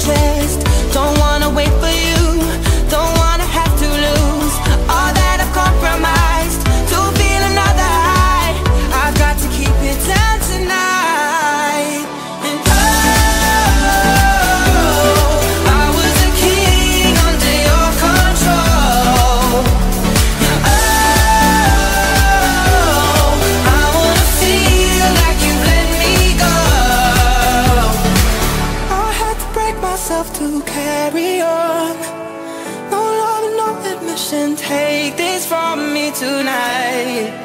straight to carry on. No love, no admission. Take this from me tonight.